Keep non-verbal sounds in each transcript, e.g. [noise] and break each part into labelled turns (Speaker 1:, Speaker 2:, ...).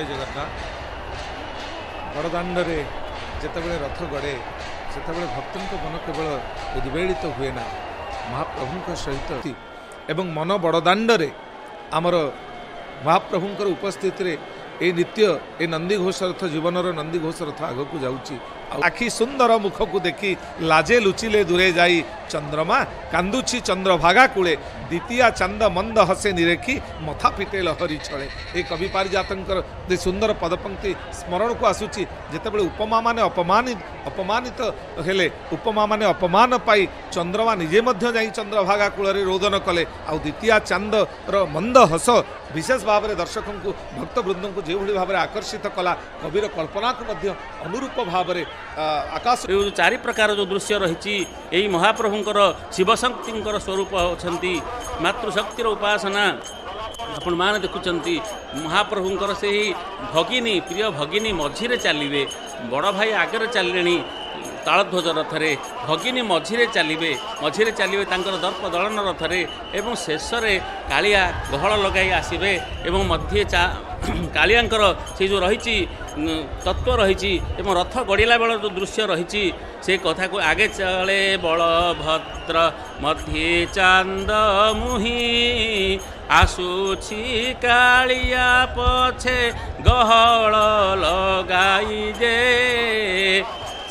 Speaker 1: ଜୟ ଜଗନ୍ନାଥ ବଡ଼ଦାଣ୍ଡରେ ଯେତେବେଳେ ରଥ ଗଡ଼େ ସେତେବେଳେ ଭକ୍ତଙ୍କ ମନ କେବଳ ଉଦ୍ବେଳିତ ହୁଏ ନା ମହାପ୍ରଭୁଙ୍କ ସହିତ ଏବଂ ମନ ବଡ଼ଦାଣ୍ଡରେ ଆମର ମହାପ୍ରଭୁଙ୍କର ଉପସ୍ଥିତିରେ ଏ ନିତ୍ୟ ଏ ନନ୍ଦିଘୋଷ ରଥ ଜୀବନର ନନ୍ଦିଘୋଷ ରଥ ଆଗକୁ ଯାଉଛି ଆଖି ସୁନ୍ଦର ମୁଖକୁ ଦେଖି ଲାଜେ ଲୁଚିଲେ ଦୂରେ ଯାଇ ଚନ୍ଦ୍ରମା କାନ୍ଦୁଛି ଚନ୍ଦ୍ରଭାଗା କୂଳେ ଦ୍ୱିତୀୟା ଚାନ୍ଦ ମନ୍ଦ ହସେ ନିରେଖି ମଥା ଫିଟେ ଲହରି ଛଳେ ଏ କବି ପାରିଜାତଙ୍କର ସୁନ୍ଦର ପଦପଙ୍କ୍ତି ସ୍ମରଣକୁ ଆସୁଛି ଯେତେବେଳେ ଉପମାମାନେ ଅପମାନିତ ଅପମାନିତ ହେଲେ ଉପମାମାନେ ଅପମାନ ପାଇ ଚନ୍ଦ୍ରମା ନିଜେ ମଧ୍ୟ ଯାଇ ଚନ୍ଦ୍ରଭାଗା କୂଳରେ ରୋଦନ କଲେ ଆଉ ଦ୍ୱିତୀୟା ଚାନ୍ଦର ମନ୍ଦ ହସ ବିଶେଷ ଭାବରେ ଦର୍ଶକଙ୍କୁ ଭକ୍ତବୃନ୍ଦଙ୍କୁ ଯେଉଁଭଳି ଭାବରେ ଆକର୍ଷିତ କଲା କବିର କଳ୍ପନାକୁ ମଧ୍ୟ ଅନୁରୂପ ଭାବରେ आकाश
Speaker 2: यो चारि प्रकार जो दृश्य रहेछ ए महाप्रभु शिवशक्तिको स्वरूप अहिले मतृशक्ति र उपासना आपण मुखुन्छ महाप्रभु भगिनी प्रिय भगिन मझिर चाहिँ बड भाई आगर चाहिँ ତାଳଧ୍ୱଜ ରଥରେ ଭଗିନୀ ମଝିରେ ଚାଲିବେ ମଝିରେ ଚାଲିବେ ତାଙ୍କର ଦର୍ପ ଦଳନ ରଥରେ ଏବଂ ଶେଷରେ କାଳିଆ ଗହଳ ଲଗାଇ ଆସିବେ ଏବଂ ମଧ୍ୟ ଚା [clears throat] କାଳିଆଙ୍କର ସେ ଯେଉଁ ରହିଛି ତତ୍ତ୍ୱ ରହିଛି ଏବଂ ରଥ ଗଡ଼ିଲା ବେଳ ଯେଉଁ ଦୃଶ୍ୟ ରହିଛି ସେ କଥାକୁ ଆଗେ ଚଳେ ବଳଭଦ୍ର ମଧ୍ୟ ଚାନ୍ଦ ମୁହିଁ ଆସୁଛି କାଳିଆ ପଛେ ଗହଳ ଲଗାଇ ଯେ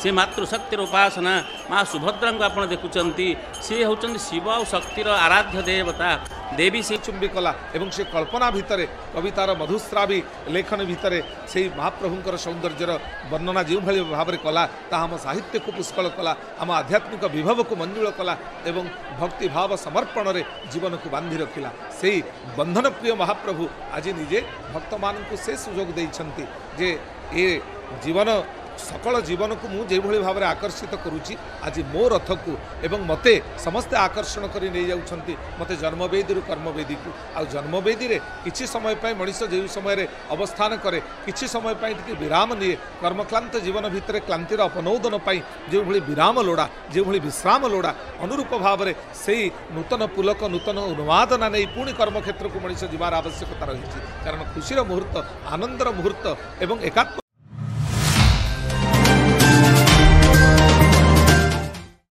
Speaker 2: ସେ ମାତୃଶକ୍ତିର ଉପାସନା ମା ସୁଭଦ୍ରାଙ୍କୁ ଆପଣ ଦେଖୁଛନ୍ତି ସେ ହେଉଛନ୍ତି ଶିବ ଆଉ ଶକ୍ତିର ଆରାଧ୍ୟ ଦେବତା ଦେବୀ ସେ
Speaker 1: ଚୁମ୍ବି କଲା ଏବଂ ସେ କଳ୍ପନା ଭିତରେ କବିତାର ମଧୁସ୍ରାବୀ ଲେଖନ ଭିତରେ ସେହି ମହାପ୍ରଭୁଙ୍କର ସୌନ୍ଦର୍ଯ୍ୟର ବର୍ଣ୍ଣନା ଯେଉଁଭଳି ଭାବରେ କଲା ତାହା ଆମ ସାହିତ୍ୟକୁ ପୁଷ୍କଳ କଲା ଆମ ଆଧ୍ୟାତ୍ମିକ ବିଭବକୁ ମଞ୍ଜୁଳ କଲା ଏବଂ ଭକ୍ତିଭାବ ସମର୍ପଣରେ ଜୀବନକୁ ବାନ୍ଧି ରଖିଲା ସେହି ବନ୍ଧନପ୍ରିୟ ମହାପ୍ରଭୁ ଆଜି ନିଜେ ଭକ୍ତମାନଙ୍କୁ ସେ ସୁଯୋଗ ଦେଇଛନ୍ତି ଯେ ଏ ଜୀବନ ସକଳ ଜୀବନକୁ ମୁଁ ଯେଉଁଭଳି ଭାବରେ ଆକର୍ଷିତ କରୁଛି ଆଜି ମୋ ରଥକୁ ଏବଂ ମୋତେ ସମସ୍ତେ ଆକର୍ଷଣ କରି ନେଇଯାଉଛନ୍ତି ମୋତେ ଜନ୍ମବେଦୀରୁ କର୍ମବେଦୀକୁ ଆଉ ଜନ୍ମବେଦୀରେ କିଛି ସମୟ ପାଇଁ ମଣିଷ ଯେଉଁ ସମୟରେ ଅବସ୍ଥାନ କରେ କିଛି ସମୟ ପାଇଁ ଟିକିଏ ବିରାମ ନିଏ କର୍ମକ୍ଳାନ୍ତ ଜୀବନ ଭିତରେ କ୍ଳାନ୍ତିର ଅପନୌଦନ ପାଇଁ ଯେଉଁଭଳି ବିରାମ ଲୋଡ଼ା ଯେଉଁଭଳି ବିଶ୍ରାମ ଲୋଡ଼ା ଅନୁରୂପ ଭାବରେ ସେଇ ନୂତନ ପୁଲକ ନୂତନ ଉନ୍ମାଦନା ନେଇ ପୁଣି କର୍ମକ୍ଷେତ୍ରକୁ ମଣିଷ ଯିବାର ଆବଶ୍ୟକତା ରହିଛି କାରଣ ଖୁସିର ମୁହୂର୍ତ୍ତ ଆନନ୍ଦର ମୁହୂର୍ତ୍ତ ଏବଂ ଏକାତ୍ମ